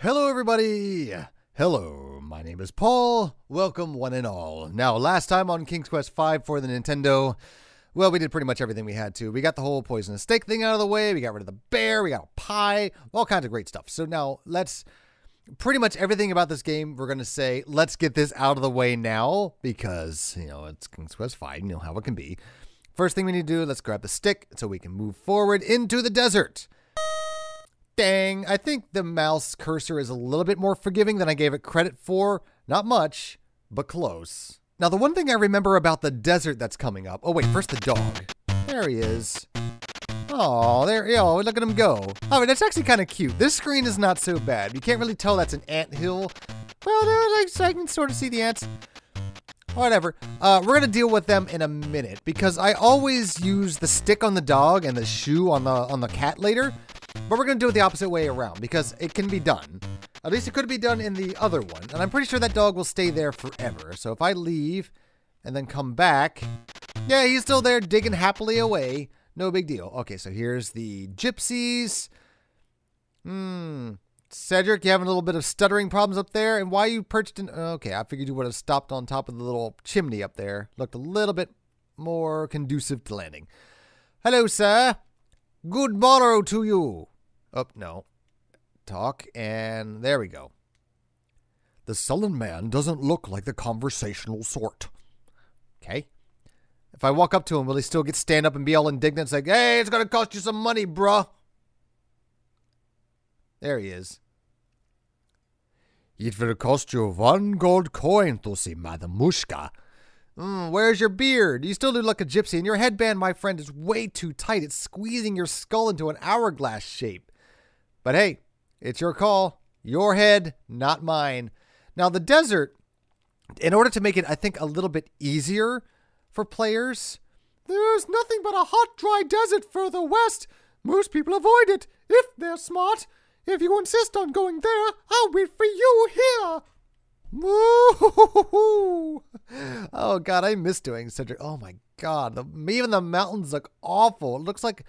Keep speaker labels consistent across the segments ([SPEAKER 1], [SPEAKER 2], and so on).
[SPEAKER 1] Hello, everybody. Hello, my name is Paul. Welcome, one and all. Now, last time on King's Quest V for the Nintendo, well, we did pretty much everything we had to. We got the whole poisonous snake thing out of the way. We got rid of the bear. We got a pie. All kinds of great stuff. So now let's pretty much everything about this game. We're gonna say let's get this out of the way now because you know it's King's Quest V. You know how it can be. First thing we need to do, let's grab the stick so we can move forward into the desert. Dang, I think the mouse cursor is a little bit more forgiving than I gave it credit for. Not much, but close. Now, the one thing I remember about the desert that's coming up. Oh, wait, first the dog. There he is. Oh, there, yo, look at him go. Oh, that's actually kind of cute. This screen is not so bad. You can't really tell that's an ant hill. Well, there's, I can sort of see the ants. Whatever. Uh, we're gonna deal with them in a minute because I always use the stick on the dog and the shoe on the on the cat later. But we're going to do it the opposite way around because it can be done. At least it could be done in the other one. And I'm pretty sure that dog will stay there forever. So if I leave and then come back, yeah, he's still there digging happily away. No big deal. Okay, so here's the gypsies. Hmm. Cedric, you having a little bit of stuttering problems up there? And why you perched in. Okay, I figured you would have stopped on top of the little chimney up there. Looked a little bit more conducive to landing. Hello, sir. Good morrow to you. Oh, no. Talk, and there we go. The sullen man doesn't look like the conversational sort. Okay. If I walk up to him, will he still get stand up and be all indignant? Like, hey, it's going to cost you some money, bruh. There he is. It will cost you one gold coin to see Madame Mushka. Mm, where's your beard? You still do look a gypsy, and your headband, my friend, is way too tight. It's squeezing your skull into an hourglass shape. But hey, it's your call. Your head, not mine. Now, the desert, in order to make it, I think, a little bit easier for players, there's nothing but a hot, dry desert further west. Most people avoid it, if they're smart. If you insist on going there, I'll wait for you here. Woo! Oh god, I miss doing Cedric. Oh my god, the, even the mountains look awful. It looks like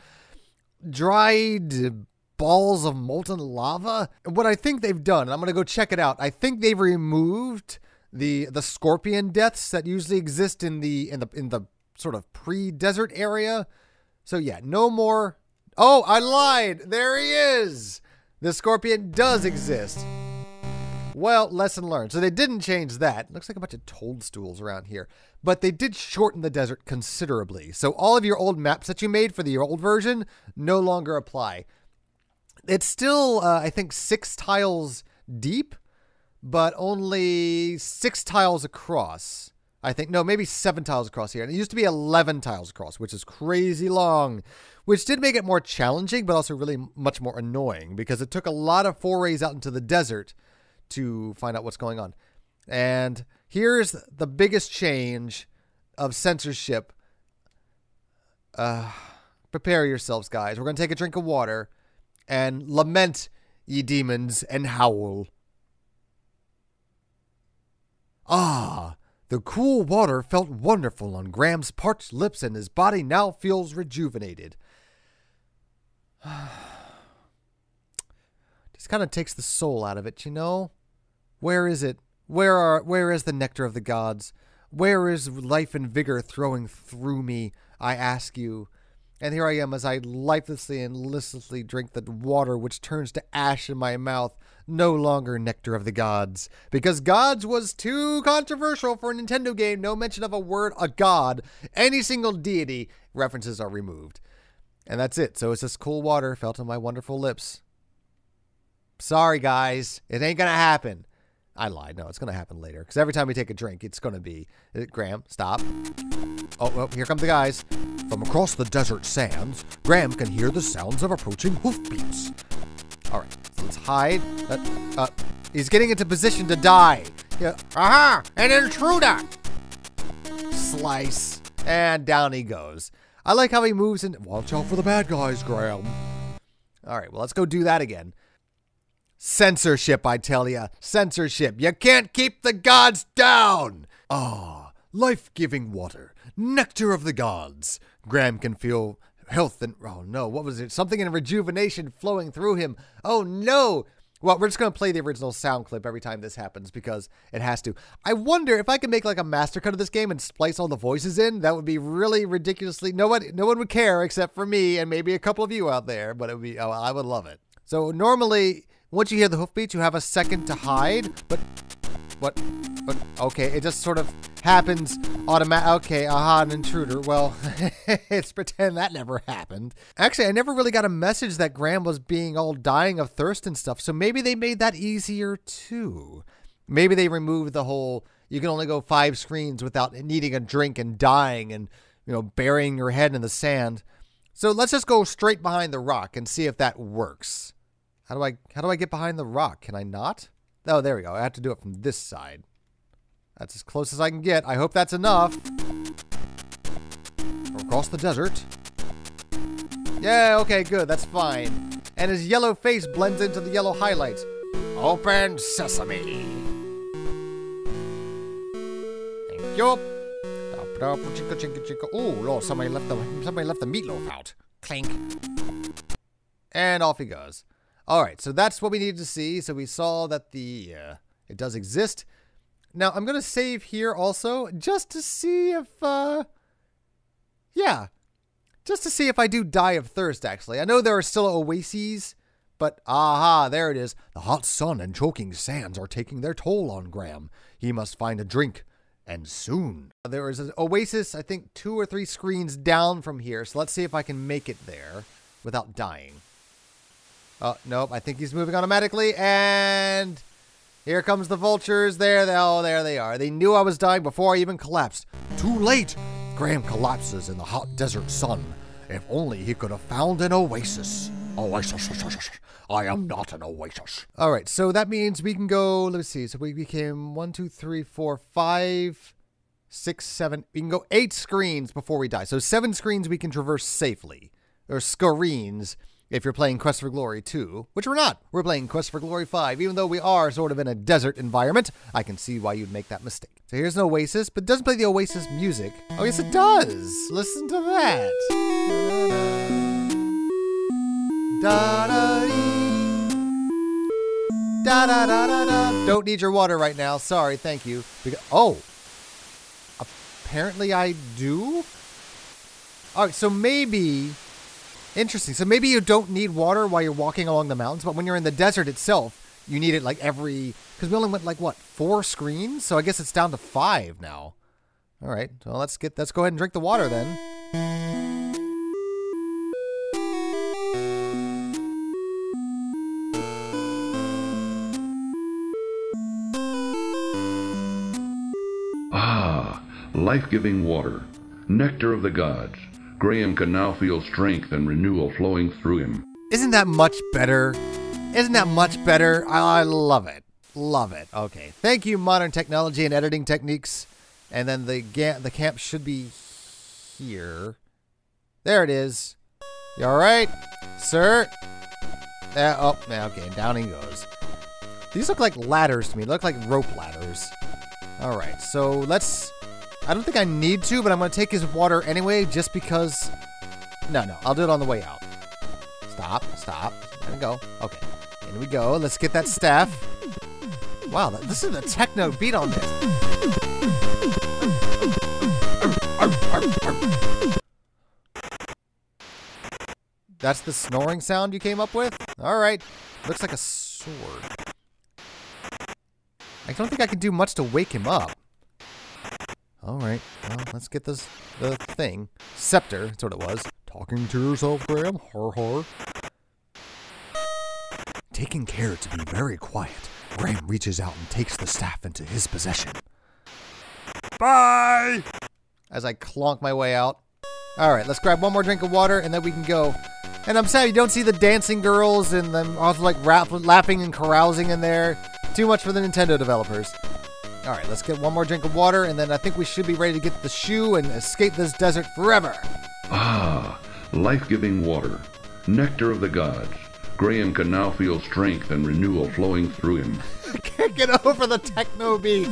[SPEAKER 1] dried balls of molten lava. What I think they've done, and I'm gonna go check it out. I think they've removed the the scorpion deaths that usually exist in the in the in the sort of pre-desert area. So yeah, no more. Oh, I lied. There he is. The scorpion does exist. Well, lesson learned. So they didn't change that. Looks like a bunch of toadstools around here. But they did shorten the desert considerably. So all of your old maps that you made for the old version no longer apply. It's still, uh, I think, six tiles deep, but only six tiles across. I think, no, maybe seven tiles across here. And it used to be 11 tiles across, which is crazy long, which did make it more challenging, but also really much more annoying because it took a lot of forays out into the desert to find out what's going on. And here's the biggest change of censorship. Uh, prepare yourselves, guys. We're going to take a drink of water and lament, ye demons, and howl. Ah, the cool water felt wonderful on Graham's parched lips, and his body now feels rejuvenated. Just kind of takes the soul out of it, you know? Where is it? Where are where is the nectar of the gods? Where is life and vigor throwing through me? I ask you. And here I am as I lifelessly and listlessly drink the water which turns to ash in my mouth, no longer nectar of the gods. Because gods was too controversial for a Nintendo game, no mention of a word, a god. Any single deity references are removed. And that's it. So it's this cool water felt on my wonderful lips. Sorry, guys. It ain't gonna happen. I lied. No, it's going to happen later. Because every time we take a drink, it's going to be. Uh, Graham, stop. Oh, oh, here come the guys. From across the desert sands, Graham can hear the sounds of approaching hoofbeats. All right, so let's hide. Uh, uh, he's getting into position to die. Yeah. Aha! An intruder! Slice. And down he goes. I like how he moves and... Watch out for the bad guys, Graham. All right, well, let's go do that again. Censorship, I tell ya. Censorship. You can't keep the gods down. Ah, life giving water. Nectar of the gods. Graham can feel health and. Oh no, what was it? Something in rejuvenation flowing through him. Oh no! Well, we're just going to play the original sound clip every time this happens because it has to. I wonder if I could make like a master cut of this game and splice all the voices in. That would be really ridiculously. No one, no one would care except for me and maybe a couple of you out there. But it would be. Oh, I would love it. So normally, once you hear the hoofbeats, you have a second to hide. But what? What? Okay, it just sort of happens automatic. Okay, aha, an intruder. Well, let's pretend that never happened. Actually, I never really got a message that Graham was being all dying of thirst and stuff. So maybe they made that easier too. Maybe they removed the whole. You can only go five screens without needing a drink and dying and you know burying your head in the sand. So let's just go straight behind the rock and see if that works. How do I how do I get behind the rock? Can I not? Oh, there we go. I have to do it from this side. That's as close as I can get. I hope that's enough. Across the desert. Yeah, okay, good. That's fine. And his yellow face blends into the yellow highlights. Open sesame. Thank you. Oh, Lord, somebody left the somebody left the meatloaf out. Clink. And off he goes. All right, so that's what we needed to see. So we saw that the uh, it does exist. Now I'm gonna save here also just to see if, uh, yeah, just to see if I do die of thirst. Actually, I know there are still oases, but aha, there it is. The hot sun and choking sands are taking their toll on Graham. He must find a drink, and soon. There is an oasis, I think, two or three screens down from here. So let's see if I can make it there without dying. Oh, nope. I think he's moving automatically. And here comes the vultures. There they, oh, there they are. They knew I was dying before I even collapsed. Too late. Graham collapses in the hot desert sun. If only he could have found an oasis. Oasis. I am not an oasis. All right, so that means we can go. Let's see. So we became one, two, three, four, five, six, seven. We can go eight screens before we die. So seven screens we can traverse safely, or screens if you're playing Quest for Glory 2, which we're not. We're playing Quest for Glory 5, even though we are sort of in a desert environment. I can see why you'd make that mistake. So here's an Oasis, but doesn't play the Oasis music. Oh, yes, it does. Listen to that. Da da da da da da da. Don't need your water right now. Sorry, thank you. Because, oh, apparently I do. All right, so maybe Interesting. So maybe you don't need water while you're walking along the mountains, but when you're in the desert itself, you need it like every. Because we only went like what four screens, so I guess it's down to five now. All right. So let's get let's go ahead and drink the water then.
[SPEAKER 2] Ah, life-giving water, nectar of the gods. Graham can now feel strength and renewal flowing through him.
[SPEAKER 1] Isn't that much better? Isn't that much better? I, I love it. Love it. Okay. Thank you, modern technology and editing techniques. And then the the camp should be here. There it is. You all right, sir? Uh, oh, okay. Down he goes. These look like ladders to me. They look like rope ladders. All right. So let's I don't think I need to, but I'm going to take his water anyway just because... No, no. I'll do it on the way out. Stop. Stop. There we go. Okay. In we go. Let's get that staff. Wow, this is a techno beat on this. That's the snoring sound you came up with? Alright. Looks like a sword. I don't think I can do much to wake him up. All right. Well, let's get this the thing. Scepter. That's what it was. Talking to yourself, Graham. Har har. Taking care to be very quiet, Graham reaches out and takes the staff into his possession. Bye! As I clonk my way out. All right, let's grab one more drink of water and then we can go. And I'm sad you don't see the dancing girls and them also like rap- laughing and carousing in there. Too much for the Nintendo developers. All right, let's get one more drink of water, and then I think we should be ready to get the shoe and escape this desert forever.
[SPEAKER 2] Ah, life giving water, nectar of the gods. Graham can now feel strength and renewal flowing through him.
[SPEAKER 1] I can't get over the techno beat.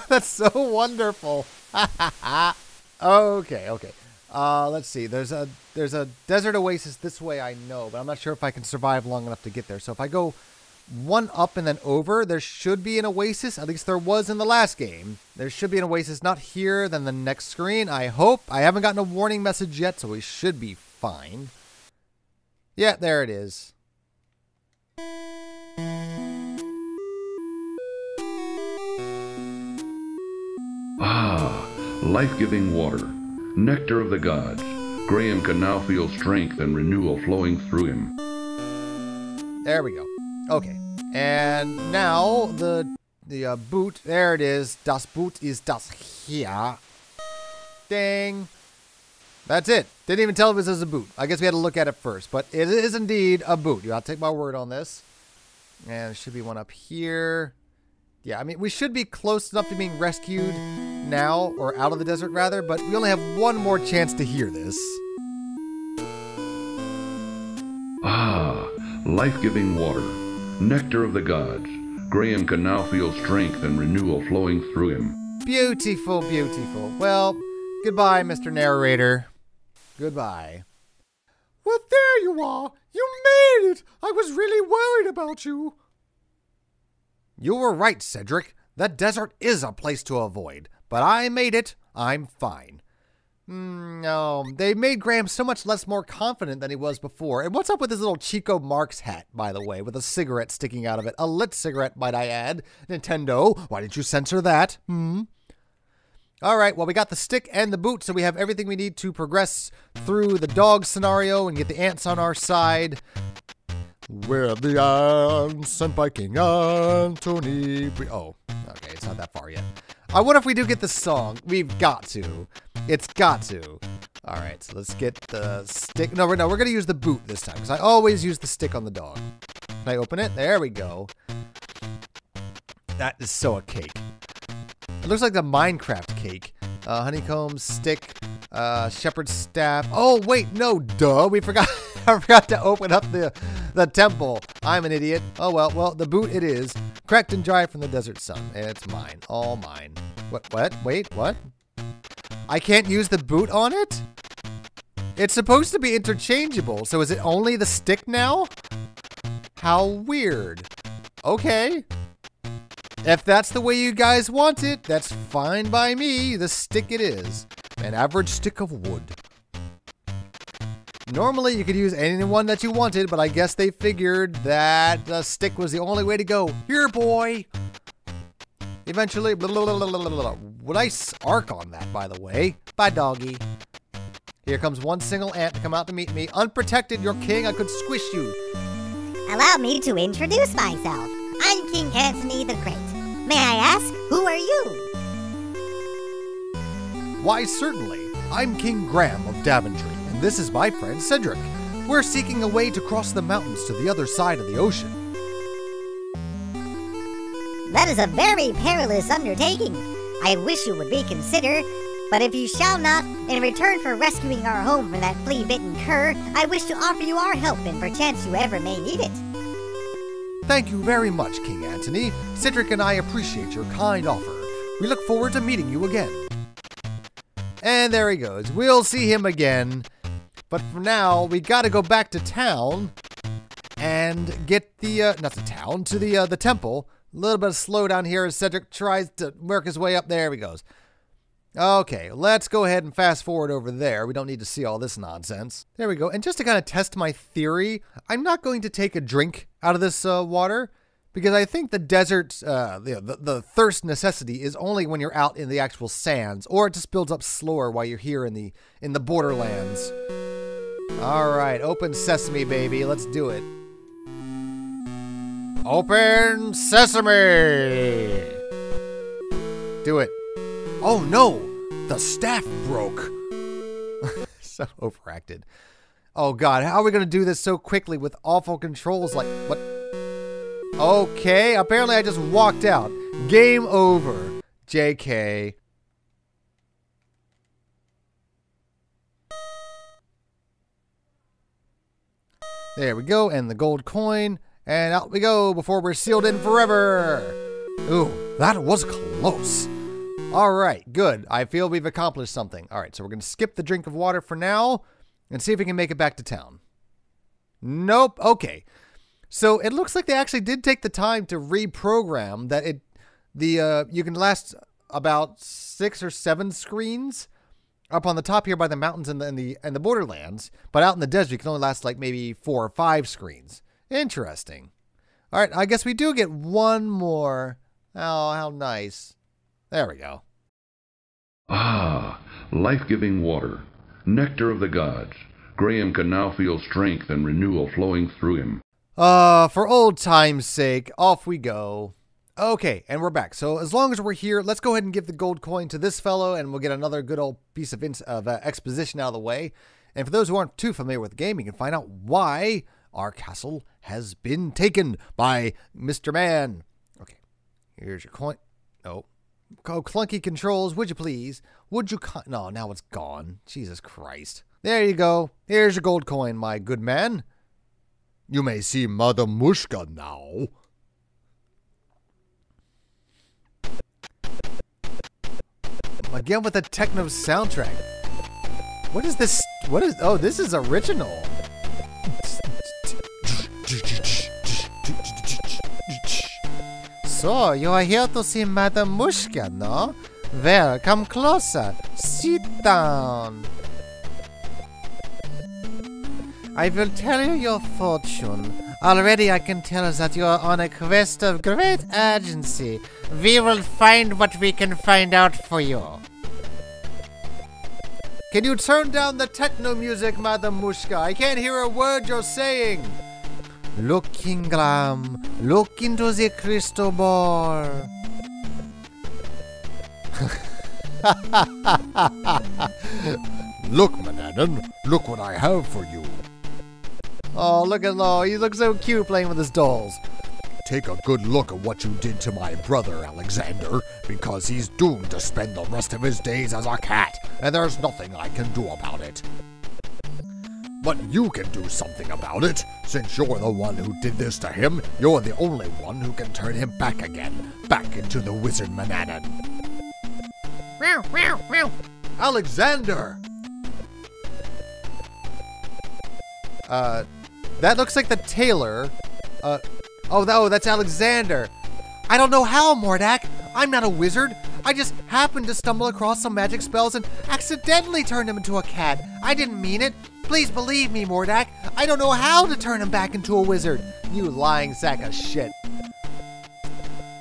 [SPEAKER 1] That's so wonderful. Okay, okay. Uh, let's see. There's a there's a desert oasis this way. I know, but I'm not sure if I can survive long enough to get there. So if I go one up and then over, there should be an oasis. At least there was in the last game. There should be an oasis, not here, then the next screen. I hope. I haven't gotten a warning message yet, so we should be fine. Yeah, there it is.
[SPEAKER 2] Ah, life giving water, nectar of the gods. Graham can now feel strength and renewal flowing through him.
[SPEAKER 1] There we go. Okay. And now the the uh, boot. There it is. Das Boot is das hier. Dang. That's it. Didn't even tell if it was a boot. I guess we had to look at it first, but it is indeed a boot. You have to take my word on this. And there should be one up here. Yeah, I mean, we should be close enough to being rescued now, or out of the desert rather, but we only have one more chance to hear this.
[SPEAKER 2] Ah, life giving water, nectar of the gods. Graham can now feel strength and renewal flowing through him.
[SPEAKER 1] Beautiful, beautiful. Well, goodbye, Mr. Narrator. Goodbye. Well, there you are. You made it. I was really worried about you. You were right, Cedric. The desert is a place to avoid, but I made it. I'm fine. Mm, no, they made Graham so much less more confident than he was before. And what's up with his little Chico Marx hat, by the way, with a cigarette sticking out of it? A lit cigarette, might I add. Nintendo, why didn't you censor that? Hmm? All right, well, we got the stick and the boot, so we have everything we need to progress through the dog scenario and get the ants on our side. Where the ants sent by King Antony. Oh, okay, it's not that far yet. I wonder if we do get the song. We've got to. It's got to. All right, so let's get the stick. No, no, we're gonna use the boot this time because I always use the stick on the dog. Can I open it? There we go. That is so a cake. It looks like the Minecraft cake. Uh, honeycomb stick, uh, shepherd's staff. Oh wait, no, duh. We forgot. I forgot to open up the the temple. I'm an idiot. Oh well, well the boot it is, cracked and dry from the desert sun. It's mine, all mine. What? What? Wait, what? I can't use the boot on it. It's supposed to be interchangeable. So is it only the stick now? How weird. Okay. If that's the way you guys want it, that's fine by me. The stick it is. An average stick of wood. Normally, you could use any one that you wanted, but I guess they figured that the stick was the only way to go. Here, boy! Eventually, blah, blah, blah, blah, blah, blah. nice arc on that, by the way. Bye, doggy. Here comes one single ant to come out to meet me. Unprotected, your king, I could squish you.
[SPEAKER 3] Allow me to introduce myself. I'm King Antony the Great. May I ask, who are you?
[SPEAKER 1] Why, certainly. I'm King Graham of Daventry, this is my friend Cedric. We're seeking a way to cross the mountains to the other side of the ocean.
[SPEAKER 3] That is a very perilous undertaking. I wish you would reconsider. But if you shall not, in return for rescuing our home from that flea bitten cur, I wish to offer you our help in perchance you ever may need it.
[SPEAKER 1] Thank you very much, King Antony. Cedric and I appreciate your kind offer. We look forward to meeting you again. And there he goes. We'll see him again. But for now, we gotta go back to town and get the, uh, not the town, to the, uh, the temple. A little bit of slowdown here as Cedric tries to work his way up. There he goes. Okay, let's go ahead and fast forward over there. We don't need to see all this nonsense. There we go. And just to kind of test my theory, I'm not going to take a drink out of this uh, water because I think the desert, uh, the, the, the thirst necessity is only when you're out in the actual sands, or it just builds up slower while you're here in the in the borderlands. All right, open sesame, baby. Let's do it. Open sesame. Do it. Oh no, the staff broke. so overacted. Oh god, how are we gonna do this so quickly with awful controls like what? Okay, apparently I just walked out. Game over. JK. There we go, and the gold coin, and out we go before we're sealed in forever. Ooh, that was close. All right, good. I feel we've accomplished something. All right, so we're going to skip the drink of water for now and see if we can make it back to town. Nope. Okay. So it looks like they actually did take the time to reprogram that it the uh you can last about 6 or 7 screens up on the top here by the mountains and the and the, and the borderlands, but out in the desert you can only last like maybe 4 or 5 screens. Interesting. All right, I guess we do get one more. Oh, how nice. There we go.
[SPEAKER 2] Ah, life giving water, nectar of the gods. Graham can now feel strength and renewal flowing through him.
[SPEAKER 1] Uh, for old time's sake, off we go. Okay, and we're back. So as long as we're here, let's go ahead and give the gold coin to this fellow, and we'll get another good old piece of, of uh, exposition out of the way. And for those who aren't too familiar with the game, you can find out why our castle has been taken by Mr. Man. Okay, here's your coin. Oh, oh clunky controls, would you please? Would you? No, now it's gone. Jesus Christ. There you go. Here's your gold coin, my good man. You may see Mother Mushka now. Again with a techno soundtrack. What is this? What is? Oh, this is original. So, you are here to see Madame Mushka, no? Well, come closer. Sit down. I will tell you your fortune. Already I can tell us that you are on a quest of great urgency. We will find what we can find out for you. Can you turn down the techno music, Madam Mushka? I can't hear a word you're saying. Look, Ingram. look into the crystal ball.
[SPEAKER 4] Look, Manannan, look what I have for you.
[SPEAKER 1] Oh, look at Lo. He looks so cute playing with his dolls.
[SPEAKER 4] Take a good look at what you did to my brother, Alexander, because he's doomed to spend the rest of his days as a cat, and there's nothing I can do about it. But you can do something about it. Since you're the one who did this to him, you're the only one who can turn him back again, back into the wizard Manannan.
[SPEAKER 1] Meow, meow, meow.
[SPEAKER 4] Alexander!
[SPEAKER 1] Uh, that looks like the tailor. Uh, oh, no, that's Alexander. I don't know how, Mordack. I'm not a wizard. I just happened to stumble across some magic spells and accidentally turned him into a cat. I didn't mean it. Please believe me, Mordack. I don't know how to turn him back into a wizard. You lying sack of shit.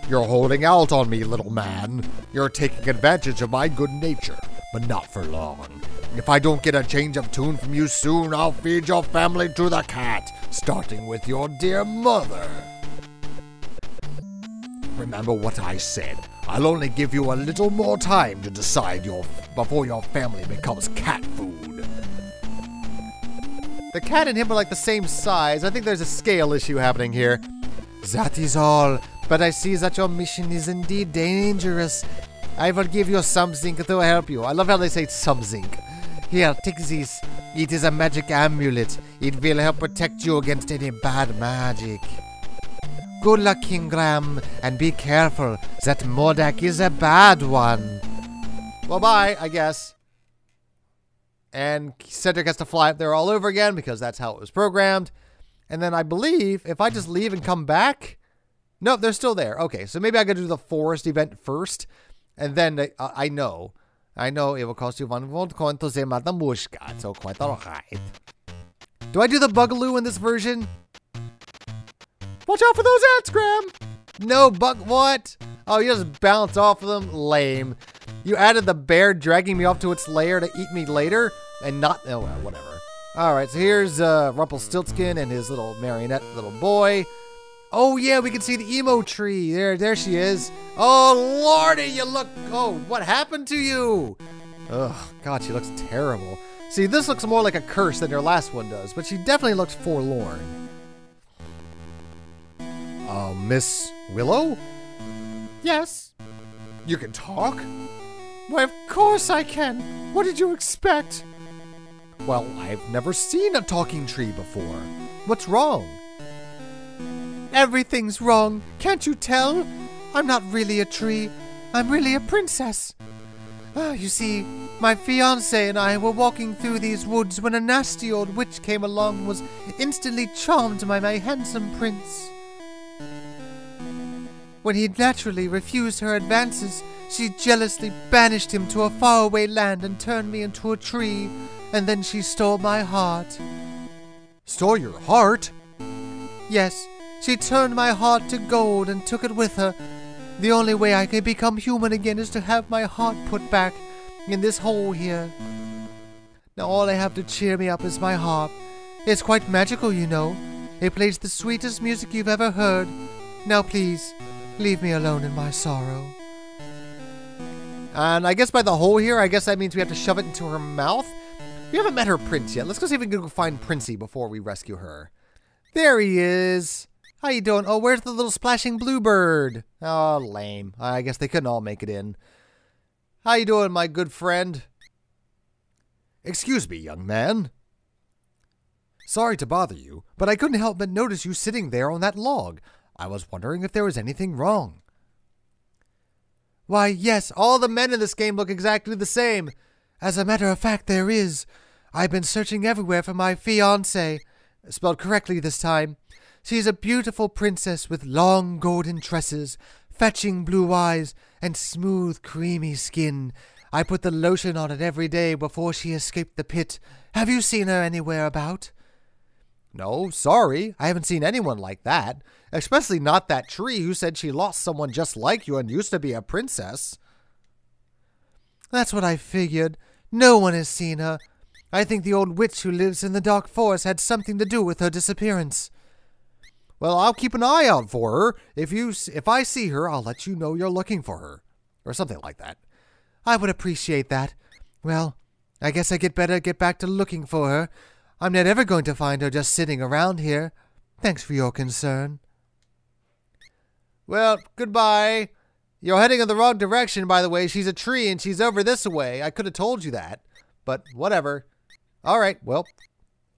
[SPEAKER 4] You're holding out on me, little man. You're taking advantage of my good nature, but not for long. If I don't get a change of tune from you soon, I'll feed your family to the cat, starting with your dear mother. Remember what I said. I'll only give you a little more time to decide your before your family becomes cat food.
[SPEAKER 1] The cat and him are like the same size. I think there's a scale issue happening here. That is all. But I see that your mission is indeed dangerous. I will give you something to help you. I love how they say something. Here, take this. It is a magic amulet. It will help protect you against any bad magic. Good luck, King Graham, and be careful that Mordack is a bad one. Well, bye, I guess. And Cedric has to fly up there all over again because that's how it was programmed. And then I believe if I just leave and come back, no, they're still there. Okay, so maybe I got to do the forest event first, and then I know, I know it will cost you one gold coin to say Madame Mushka, so quite alright. Do I do the Bugaloo in this version? Watch out for those ants, Graham! No, Bug, what? Oh, you just bounce off of them? Lame. You added the bear dragging me off to its lair to eat me later, and not, oh well, whatever. Alright, so here's uh, Rumpelstiltskin and his little marionette little boy. Oh yeah, we can see the emo tree. There, there she is. Oh lordy, you look. Oh, what happened to you? Ugh, God, she looks terrible. See, this looks more like a curse than her last one does, but she definitely looks forlorn. Uh, Miss Willow? Yes. You can talk? Why, of course I can. What did you expect? Well, I've never seen a talking tree before. What's wrong? Everything's wrong. Can't you tell? I'm not really a tree. I'm really a princess. Ah, you see, my fiance and I were walking through these woods when a nasty old witch came along and was instantly charmed by my handsome prince. When he naturally refused her advances, she jealously banished him to a faraway land and turned me into a tree, and then she stole my heart.
[SPEAKER 4] Stole your heart?
[SPEAKER 1] Yes, she turned my heart to gold and took it with her. The only way I can become human again is to have my heart put back in this hole here. Now all I have to cheer me up is my harp. It's quite magical, you know. It plays the sweetest music you've ever heard. Now please, leave me alone in my sorrow. And I guess by the hole here, I guess that means we have to shove it into her mouth. We haven't met her prince yet. Let's go see if we can go find Princey before we rescue her. There he is. How you doing? Oh, where's the little splashing bluebird? Oh, lame. I guess they couldn't all make it in. How you doing, my good friend?
[SPEAKER 4] Excuse me, young man. Sorry to bother you, but I couldn't help but notice you sitting there on that log. I was wondering if there was anything wrong.
[SPEAKER 1] Why, yes, all the men in this game look exactly the same. As a matter of fact, there is. I've been searching everywhere for my fiancée. Spelled correctly this time. She's a beautiful princess with long golden tresses, fetching blue eyes, and smooth, creamy skin. I put the lotion on it every day before she escaped the pit. Have you seen her anywhere about?
[SPEAKER 4] No, sorry. I haven't seen anyone like that. Especially not that tree who said she lost someone just like you and used to be a princess.
[SPEAKER 1] That's what I figured. No one has seen her. I think the old witch who lives in the dark forest had something to do with her disappearance.
[SPEAKER 4] Well, I'll keep an eye out for her. If you if I see her, I'll let you know you're looking for her or something like that.
[SPEAKER 1] I would appreciate that. Well, I guess I get better get back to looking for her. I'm not ever going to find her just sitting around here. Thanks for your concern. Well, goodbye. You're heading in the wrong direction, by the way. She's a tree and she's over this way. I could have told you that, but whatever. All right, well,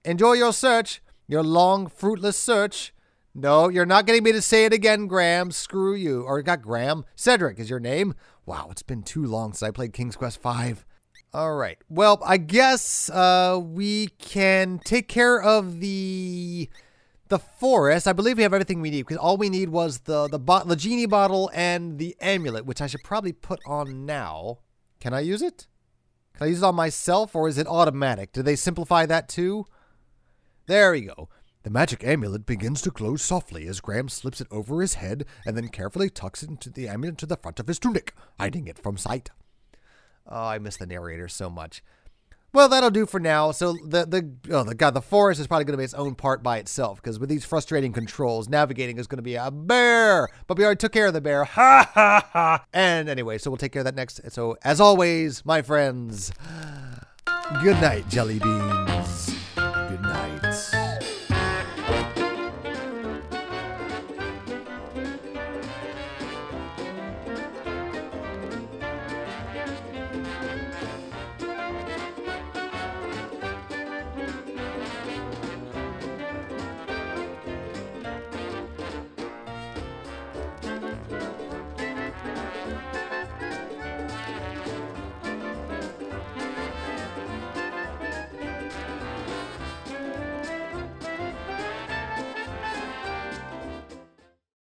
[SPEAKER 1] enjoy your search, your long, fruitless search. No, you're not getting me to say it again, Graham. Screw you. Or got Graham. Cedric is your name. Wow, it's been too long since I played King's Quest V. All right. Well, I guess uh, we can take care of the the forest. I believe we have everything we need because all we need was the the bo- the genie bottle and the amulet, which I should probably put on now. Can I use it? Can I use it on myself or is it automatic? Did they simplify that too? There we go.
[SPEAKER 4] The magic amulet begins to glow softly as Graham slips it over his head and then carefully tucks it into the amulet to the front of his tunic, hiding it from sight.
[SPEAKER 1] Oh, I miss the narrator so much. Well, that'll do for now. So the the oh the god, the forest is probably going to be its own part by itself because with these frustrating controls, navigating is going to be a bear. But we already took care of the bear. Ha ha ha. And anyway, so we'll take care of that next. So as always, my friends, good night, jelly beans.